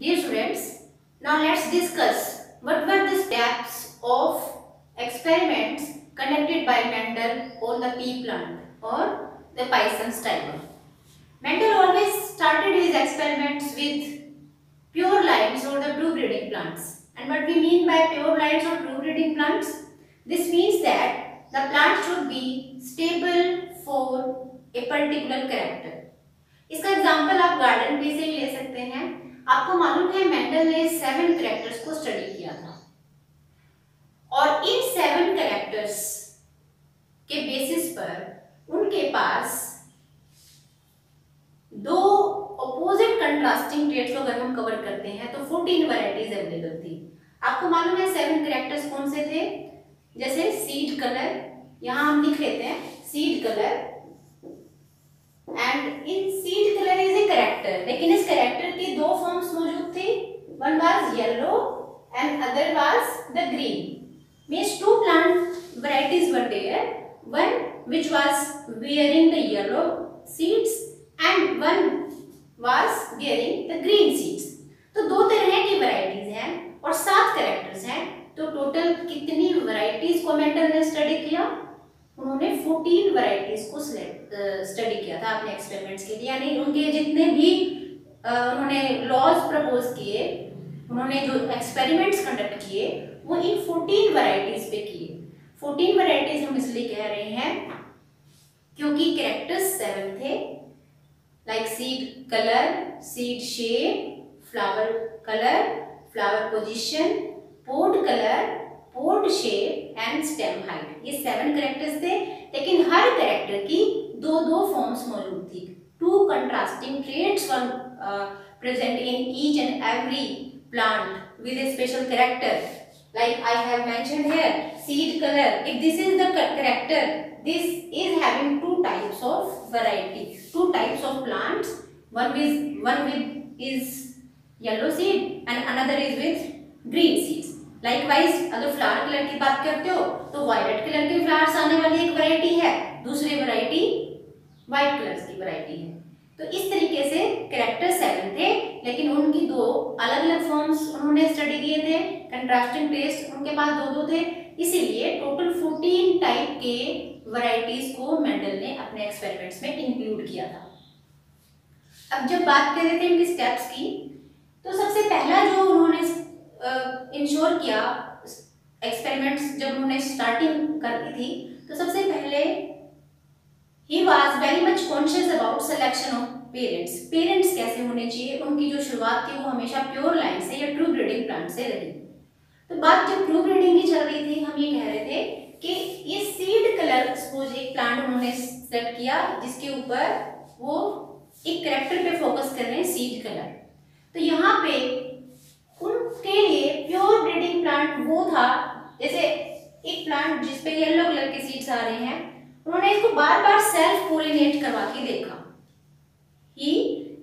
Dear students, now let's discuss what were the steps of experiments conducted by Mendel on the pea plant or the Pison's tiger. Mendel always started his experiments with pure lines or the true breeding plants. And what we mean by pure lines or true breeding plants? This means that the plant should be stable for a particular character. इसका example आप garden पे से ही ले सकते हैं आपको मालूम है मेंडल ने सेवन करेक्टर्स को स्टडी किया था। और इन सेवन करेक्टर्स के बेसिस पर उनके पास दो अपोजिट कंट्रास्टिंग ट्रेड्स को अगर हम कवर करते हैं तो फोर्टीन वैरायटीज अवेलेबल थी। आपको मालूम है सेवन करेक्टर्स कौन से थे? जैसे सीड कलर यहाँ हम लिख लेते हैं seed colour and in seed colour is a character लेकिन इस करेक्टर की दो फॉर्म्स मौजूद थी। One was yellow and other was the green means two plant were there one which was wearing the yellow seeds and one was wearing the green seeds. तो दो तरह की varieties हैं और सात कैरेक्टर्स हैं। तो टोटल कितनी वैरायटीज को मेंटल ने स्टडी किया? उन्होंने 14 वैरायटीज को स्टडी किया था अपने एक्सपेरिमेंट्स के लिए। यानी उनके जितने भी उन्होंने लॉज प्रपोज किए, उन्होंने जो एक्सपेरिमेंट्स कंडक्ट किए, वो इन 14 वैरायटीज पे किए। 14 वैरायटीज हम इसलिए कह रहे हैं क्योंकि कैरेक्टर्स सेवन थे like seed colour seed shape flower colour flower position pod colour pod shape and stem height ये सेवन करेक्टर्स थे, लेकिन हर करेक्टर की दो दो फॉर्म्स मौजूद थी। Two contrasting traits one present in each and every plant with a special character like I have mention here seed colour if this is the character this is having two types of variety two types of plants one with one with is yellow seed and another is with green seeds likewise अगर flower colour की बात करते हो तो violet colour के flowers आने वाली एक वैरायटी है। दूसरी वैरायटी व्हाइट कलर्स की वैरायटी है। तो इस तरीके से कैरेक्टर सेवन थे, लेकिन उनकी दो अलग अलग फॉर्म्स उन्होंने स्टडी किए थे। कंट्रास्टिंग टेस्ट उनके पास दो दो थे। इसीलिए टोटल फोर्टीन टाइप के वैरायटीज को मेंडल ने अपने एक्सपेरिमेंट्स में इंक्लूड किया था। अब जब बात कर रहे थे इनके स्टेप्स की तो सबसे पहला जो उन्होंने इंश्योर किया एक्सपेरिमेंट्स जब उन्होंने स्टार्टिंग करती थी तो सबसे पहले he was very much conscious about selection of parents parents कैसे होने चाहिए? उनकी जो शुरुआत थी, वो हमेशा प्योर लाइन से या ट्रू ब्रीडिंग प्लांट से रही। तो बात जब ट्रू ब्रीडिंग की चल रही थी, हम ये कह रहे थे कि ये सीड कलर सपोज़ एक प्लांट उन्होंने सेलेक्ट किया, जिसके ऊपर वो एक करेक्टर पे फोकस कर रहे हैं सीड कलर तो यहाँ पे उनके लिए प्योर ब्रीडिंग प्लांट वो था, जैसे एक प्लांट जिसपे येलो कलर के सीड्स आ रहे हैं, उन्होंने इसको बार बार सेल्फ पोलिनेट करवा के देखा। He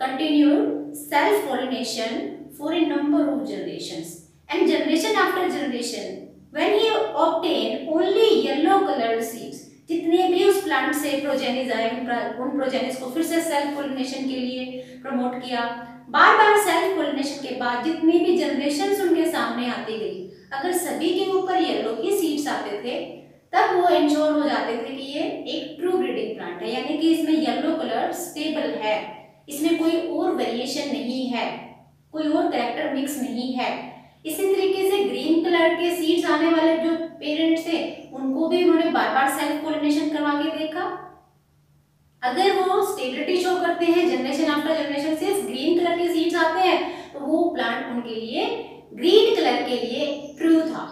continued self pollination for a number of generation and generation after generation when he obtain only yellow coloured seeds जितने भी उस प्लांट से प्रोजेनिस आए, उन प्रोजेनिस को फिर से सेल्फ पोलिनेशन के लिए प्रमोट किया। बार बार सेल्फ पोलिनेशन के बाद जितनी भी जनरेशन उनके सामने आती गई अगर सभी के ऊपर येलो की सीड्स आते थे, तब वो इंश्योर हो जाते थे कि ये एक ट्रू ब्रीडिंग प्लांट है, यानी कि इसमें येलो कलर स्टेबल है। इसमें कोई और वेरिएशन नहीं है, कोई और कैरेक्टर मिक्स नहीं है। इसी तरीके से ग्रीन कलर के सीड्स आने वाले जो पेरेंट्स थे, उनको भी उन्होंने बार बार सेल्फ पोलिनेशन करवा के देखा। अगर वो स्टेबिलिटी शो करते हैं जनरेशन आफ्टर जनरेशन सिर्फ़ ग्रीन कलर के सीड्स आते हैं तो वो प्लांट उनके लिए ग्रीन कलर के लिए ट्रू था।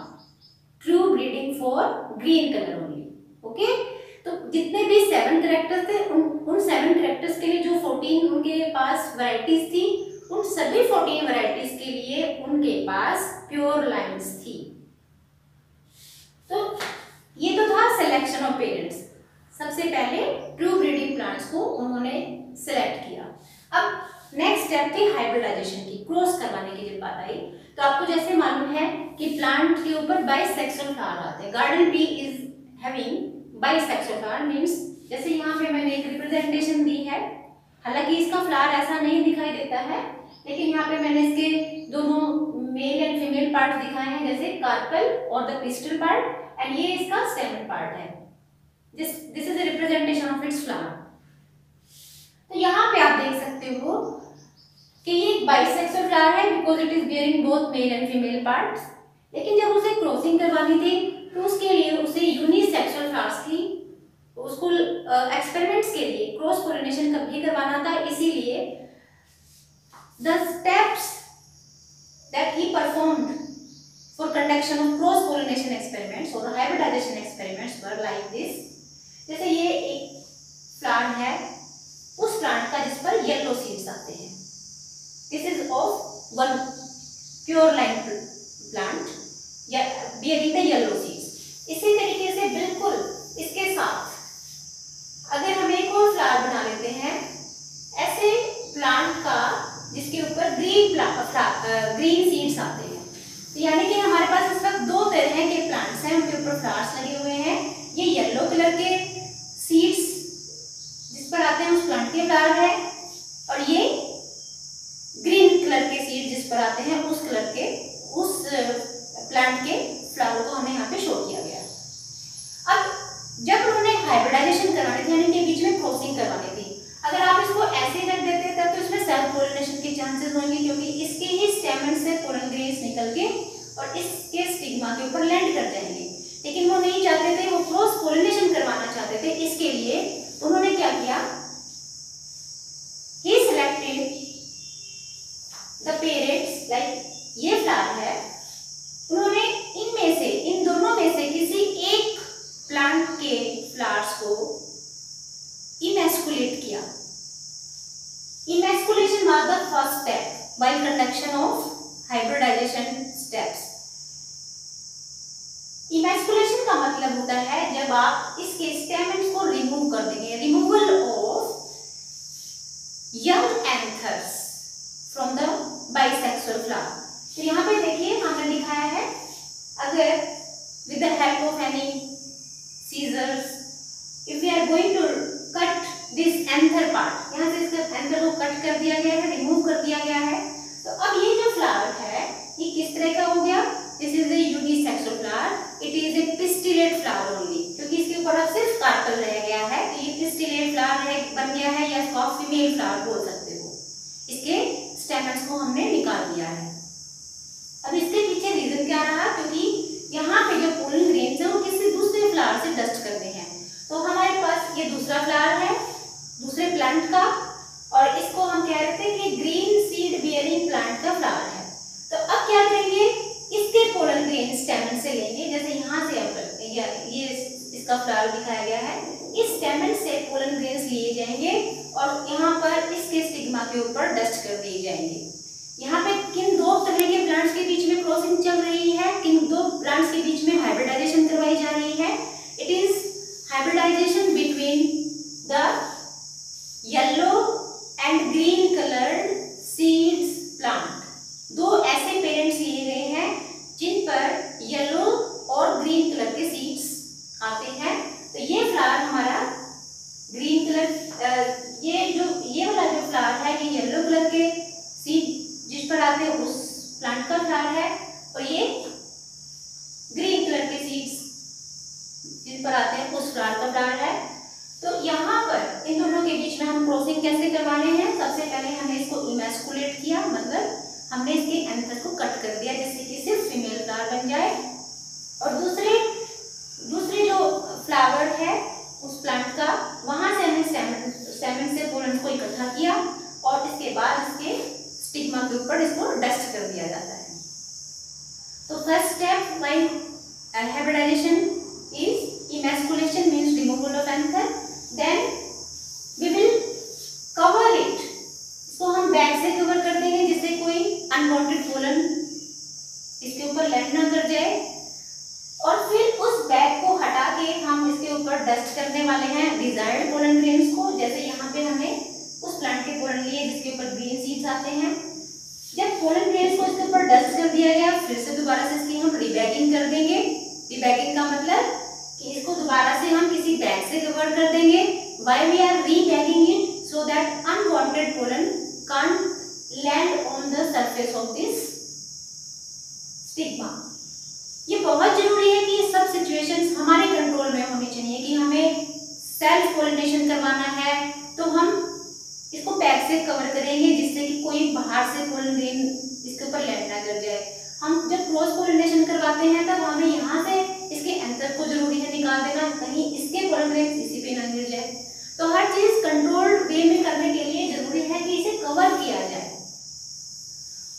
True breeding for green colour only okay तो जितने भी सेवन करेक्टर्स थे, उन उन सेवन करेक्टर्स के लिए जो फोर्टीन उनके पास वैरायटीज थी, उन सभी फोर्टीन वैरायटीज के लिए उनके पास प्योर लाइंस थी। तो ये तो था सिलेक्शन ऑफ़ पेरेंट्स सबसे पहले ट्रू ब्रीडिंग प्लांट्स को उन्होंने सिलेक्ट किया। अब नेक्स्ट स्टेप थी हाइब्रिडाइजेशन की क्रॉस करवाने की जब बात आई। तो आपको जैसे मालूम है कि प्लांट के ऊपर बाइसेक्सुअल फ्लावर आते हैं। Garden pea is having bisexual flower means जैसे यहाँ पे मैंने एक रिप्रेजेंटेशन दी है। हालाँकि इसका फ्लावर ऐसा नहीं दिखाई देता है, लेकिन यहाँ पे मैंने इसके दोनों मेल एंड फीमेल पार्ट दिखाए हैं, जैसे कार्पल और द पिस्टल पार्ट एंड ये इसका स्टेमन पार्ट है। This this is representation of its flower तो यहाँ पे आप देख सकते हो बाइसेक्सुअल फ्लावर है because it is bearing both male and female parts लेकिन जब उसे क्रॉसिंग करवानी थी तो उसके लिए उसे यूनिसेक्सुअल फ्लावर्स की, उसको एक्सपेरिमेंट्स के लिए क्रॉस पोलिनेशन कभी करवाना था, इसीलिए the steps that he performed for conduction of cross pollination experiments or hybridization experiments were like this. जैसे ये एक प्लांट है, उस प्लांट का जिस पर येलो सीड्स आते हैं। Is of one pure line plant या बियरिंग द येलो सीड्स इसी तरीके से बिल्कुल इसके साथ, अगर हम एक और फ्लावर बना लेते हैं, ऐसे प्लांट का जिसके ऊपर ग्रीन ग्रीन सीड्स आते हैं। तो यानी कि हमारे पास इस वक्त दो तरह के प्लांट्स हैं, उनके ऊपर फ्लावर्स लगे हुए हैं। ये येलो कलर के सीड्स जिस पर आते हैं, उस प्लांट के फ्लावर है। और ये ग्रीन कलर के सीड जिस पर आते हैं, उस कलर के, उस प्लांट के फ्लावर को हमें यहाँ पे शो किया गया अब, जब उन्होंने हाइब्रिडाइजेशन करवानी थी, यानी कि बीच में क्रॉसिंग करवानी थी, अगर आप इसको ऐसे रख देते, तब तो इसमें सेल्फ पोलिनेशन के चांसेस होंगे, क्योंकि इसके ही स्टेमन से पोलन ग्रेन्स निकल के और इसके स्टिग्मा के ऊपर लैंड कर जाएँगे। लेकिन वो नहीं चाहते थे, वो क्रॉस पोलिनेशन करवाना चाहते थे, इसके लिए उन्होंने क्या किया he selected the parents like ये फ्लावर है उन्होंने इनमें से इन दोनों में से किसी एक प्लांट के फ्लावर्स को इमेस्कुलेट किया emasculation was the first step conduction of hybridization steps emasculation का मतलब होता है जब आप इसके स्टेमेंट्स को रिमूव कर देंगे। Removal of young anthers from the bisexual flower तो यहाँ पे देखिए, हमने दिखाया है, अगर with the help of any scissors if we are going to cut this anther part यहाँ से इसका एंथर को कट कर दिया गया है रिमूव कर दिया गया है। अब ये जो फ्लावर है, ये किस तरह का हो गया? This is a flower it is a pistillate flower only क्योंकि इसके ऊपर अब सिर्फ़ कार्पल रह गया है तो ये पिस्टिलेट फ्लावर बन गया है या इसको फीमेल फ्लावर बोल सकते हो। इसके स्टेमन्स को हमने निकाल दिया है। अब इसके पीछे रीजन क्या रहा? क्योंकि यहाँ पे जो पोलन ग्रेन्स है, वो किसी दूसरे फ्लावर से डस्ट करते हैं। तो हमारे पास ये दूसरा फ्लावर है, दूसरे प्लांट का, और इसको हम कह रहे थे कि ग्रीन प्लांट का फ्लावर है। तो अब क्या करेंगे? इसके पोलन ग्रेन स्टेमन से लेंगे। जैसे यहाँ से अब ये इसका फ्लावर दिखाया गया है। इस स्टेमन से पोलन ग्रेन्स लिए जाएँगे और यहाँ पर इसके स्टिग्मा के ऊपर डस्ट कर दिए जाएँगे। यहाँ पे किन दो तरह के प्लांट्स के बीच में क्रॉसिंग चल रही है? किन दो प्लांट्स के बीच में हाइब्रिडाइजेशन करवाई जा रही है? It is hybridization between the yellow and green coloured seeds plant. दो ऐसे पेरेंट्स लिए गए हैं, जिन पर येलो और ग्रीन कलर के सीड्स आते हैं। तो ये फ्लावर हमारा ग्रीन कलर ये जो, ये वाला जो फ्लावर है, ये येलो कलर के सीड जिस पर आते हैं, उस प्लांट का फ्लावर है। और ये ग्रीन कलर के सीड्स जिस पर आते हैं, उस फ्लावर का फ्लावर है। तो यहाँ पर इन दोनों के बीच में हम क्रॉसिंग कैसे करवाने हैं, सबसे पहले हमने इसको इमेस्कुलेट किया मतलब हमने इसके एंथर को कट कर दिया, जिससे कि सिर्फ़ फीमेल फ्लावर बन जाए। और दूसरे दूसरे जो फ्लावर है, उस प्लांट का, वहाँ से हमने स्टेमन से पोलन को इकट्ठा किया और इसके बाद इसके स्टिग्मा के ऊपर इसको डस्ट कर दिया जाता है। तो first step while hybridization is emasculation means removal of anther then we will cover it इसको हम बैग से कवर कर देंगे जिससे कोई अनवांटेड पोलन इसके ऊपर लैंड ना कर जाए और फिर उस बैग को हटा के हम इसके ऊपर डस्ट करने वाले हैं डिजायर्ड पोलन ग्रेन्स को, जैसे यहाँ पे हमें उस प्लांट के पोलन लिए जिसके ऊपर ग्रीन सीड्स आते हैं। जब पोलन ग्रेन्स को इसके ऊपर डस्ट कर दिया गया, फिर से दोबारा से इसकी हम रिबैगिंग कर देंगे। रिबैगिंग का मतलब कि इसको दोबारा से हम किसी बैग से कवर कर देंगे। Why we are rebagging it so that unwanted pollen can't land on the surface of this stigma ये बहुत ज़रूरी है कि सब सिचुएशंस हमारे कंट्रोल में होनी चाहिए, कि हमें सेल्फ पोलिनेशन करवाना है तो हम इसको पैक से कवर करेंगे जिससे कि कोई बाहर से पोलन ग्रीन इसके ऊपर लैंड ना कर जाए। हम जब क्रॉस पोलिनेशन करवाते हैं, तब हमें यहाँ से इसके एंसर को ज़रूरी है निकाल देना, कहीं इसके पोलन ग्रेन इसी पे ना गिर जाए। तो हर चीज़ कंट्रोल्ड वे में करने के लिए ज़रूरी है कि इसे कवर किया जाए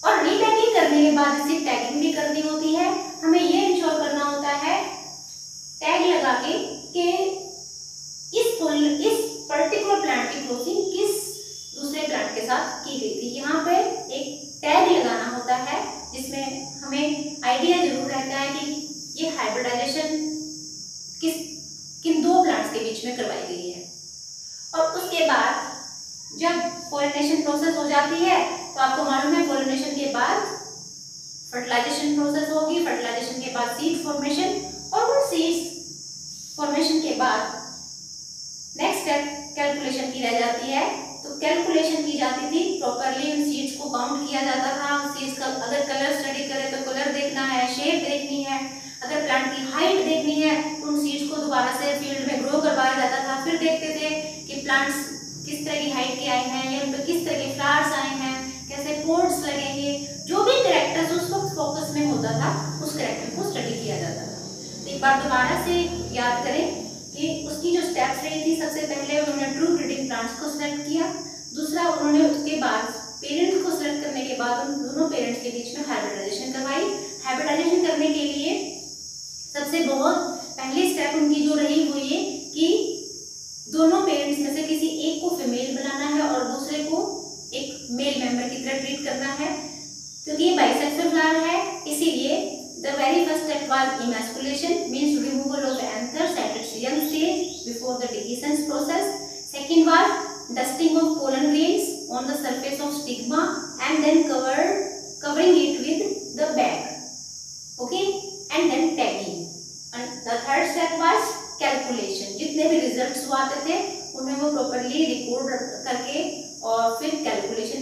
और रीपैकिंग करने के बाद इसे टैगिंग भी करनी होती है हमें ये इंश्योर करना होता है टैग लगा के कि इस इस पर्टिकुलर प्लांट की क्रॉसिंग किस दूसरे प्लांट के साथ की गई थी यहाँ पे एक टैग लगाना होता है जिसमें हमें आइडिया ज़रूर रहता है कि ये हाइब्रिडाइजेशन किस किन दो में करवाई गई है। और उसके बाद जब पोलिनेशन प्रोसेस हो जाती है तो आपको मालूम है पोलिनेशन के बाद फर्टिलाइजेशन प्रोसेस होगी। फर्टिलाइजेशन के बाद सीड फॉर्मेशन और वो सीड्स फॉर्मेशन के बाद नेक्स्ट स्टेप कैलकुलेशन की रह जाती है। तो कैलकुलेशन की जाती थी प्रॉपरली उन सीड्स को काउंट किया जाता था। सीड्स का अगर कलर स्टडी करें तो कलर देखना है शेप देखनी है। अगर प्लांट की हाइट देखनी है, उन सीड्स को दोबारा से फ़ील्ड में ग्रो करवाया जाता था। फिर देखते थे कि प्लांट्स किस तरह की हाइट के आए हैं, या उन पर किस तरह के फ्लावर्स आए हैं, कैसे पोर्ट्स लगेंगे, जो भी करेक्टर्स उस वक्त फोकस में होता था, उस करेक्टर को स्टडी किया जाता था। तो एक बार दोबारा से याद करें कि उसकी जो स्टेप्स रही थी, सबसे पहले उन्होंने ट्रू ब्रीडिंग प्लांट्स को सिलेक्ट किया। दूसरा, उन्होंने उसके बाद पेरेंट्स को सिलेक्ट करने के बाद उन दोनों पेरेंट्स के बीच में हाइब्रिडाइजेशन करवाई। हाइब्रिडाइजेशन करने के लिए सबसे बहुत पहली स्टेप उनकी जो रही वो ये कि दोनों पेरेंट्स में से किसी एक को फीमेल बनाना है और दूसरे को एक मेल मेंबर की तरह ट्रीट करना है। क्योंकि ये बाइसेक्सुअल फ्लावर है, इसीलिए the very first step was emasculation means removal of anthers at its young stage before the dehiscence process second was dusting of pollen grains on the surface of stigma and then cover, covering it with जितने भी results आते थे उन्हें वो properly record करके और फिर calculation